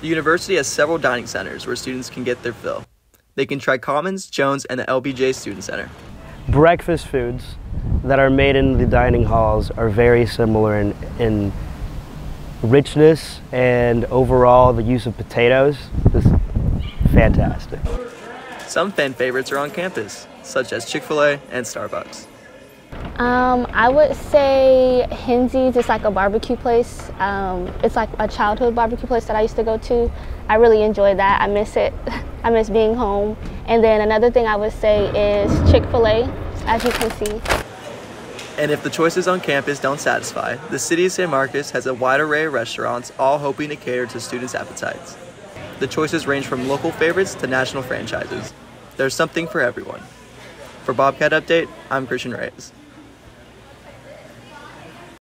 The university has several dining centers where students can get their fill. They can try Commons, Jones, and the LBJ Student Center. Breakfast foods that are made in the dining halls are very similar in, in richness and overall the use of potatoes is fantastic. Some fan favorites are on campus, such as Chick-fil-A and Starbucks. Um, I would say Hinze's is like a barbecue place. Um, it's like a childhood barbecue place that I used to go to. I really enjoy that. I miss it. I miss being home. And then another thing I would say is Chick-fil-A, as you can see. And if the choices on campus don't satisfy, the City of San Marcos has a wide array of restaurants all hoping to cater to students' appetites. The choices range from local favorites to national franchises. There's something for everyone. For Bobcat Update, I'm Christian Reyes.